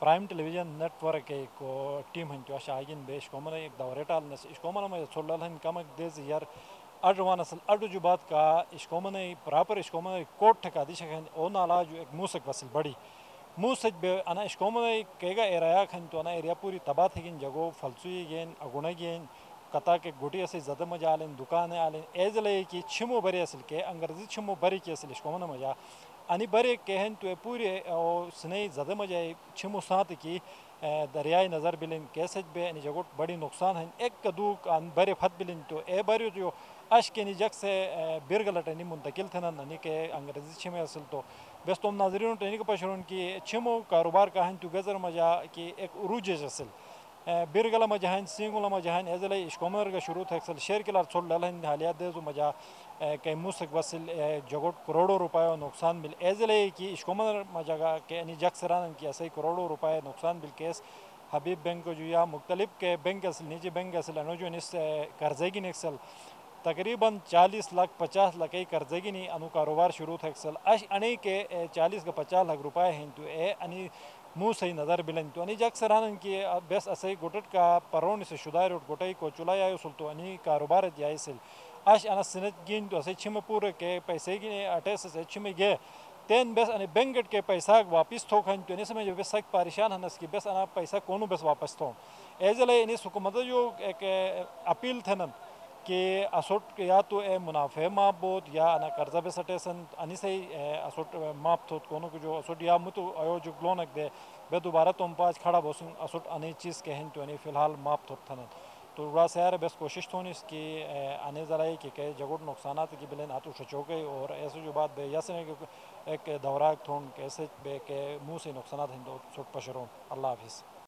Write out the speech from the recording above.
Prime television network के को team हन चो आशा आगिन बेश कोमन एक दवरेटाल ने इस कोमन में छोड़ल हन कमक देज यार अडवान असल अडु जु बात का इस कोमन ए प्रॉपर इस कोमन कोट ठका दिशा खन ओ नाला जो एक मुसक वसल बड़ी मुसक बे अना इस कोमन ए केगा एराया खन तो अना एरिया पूरी तबा थिन जगो फलसुई गेन अगुना गेन कता के गुटी असे जद मज़ा आलेन दुकान आलेन एज ले की छिमो बरी असल के अंग्रेज़ी छिमो बरी के असल इस कोमन मज़ा आणि बरे कहन तो पूरे स्ने ज़्यादा मज़ा छिमो साथ की दरियाई नज़र बिलिन कैसे बे अनि जगोट बड़ी नुकसान है एक कदू बरे फत बिलिन तो ए बरे जो अश के निजक से बिरगलट नि मुंतकिल थे ना ननी के अंग्रेज़ी छिमे असल तो बस तुम नाजरीन टनी के पशरून की छिमो कारोबार का हन तो गजर मज़ा की एक उरूज असल बिरगला मजाहन सिंगुला मजाहन एजले इशकोमर का शुरू था अक्सर शेर के लार छोड़ ललन हालिया दे जो मज़ा के मुसक वसिल करोड़ों रुपए नुकसान बिल एजले की इशकोमर मज़ा के यानी जक्सरान की ऐसे करोड़ों रुपए नुकसान बिल केस हबीब बैंक जो या मुख्तलिफ़ के बैंक असल निजी बैंक असल कर्जेगी निक्सल तकरीबन 40 लाख 50 लाख ही कर्जेगी नहीं अनु कारोबार शुरू थे अक्सर अश अने के 40 का 50 लाख रुपए हैं तो ए अनि मुँह सही नज़र बिलन तो अनि जग सरान की बेस असई गोटट का परोन से शुदा रोड गोटई को चुलाई आयो सुल तो अनि कारोबार जाय सिल। ash ana sinet gin to se chime pure ke paise gi ates se chime ge ten bes ane benget ke पैसा वापस थो खन तो समय जो बेस परेशान हनस की बेस अना पैसा कोनो बेस वापस थो। एजले इनी सुकुमत जो एक अपील थनन कि असोट या तो ए मुनाफे माप बोत, या अना कर्जा बे सटेसन अनि से असोट माप थोत कोनो को जो असोट, या मुतु आयोजक लोनक दे, बे दोबारा तुम पाज खड़ा बोसुन असोट अने चीज़ के हन तो अनि फ़िलहाल माप थोत थनन तो बड़ा सैर बस कोशिश तो नहीं इसकी आने ज़रा कि कई जगह नुकसान की बिलन हाथ उठ चौके, और ऐसे जो बात बे यस एक दौरा थोन, कैसे बे के मुँह से नुकसान हिंदो सुट पशरों अल्लाह हाफिज़।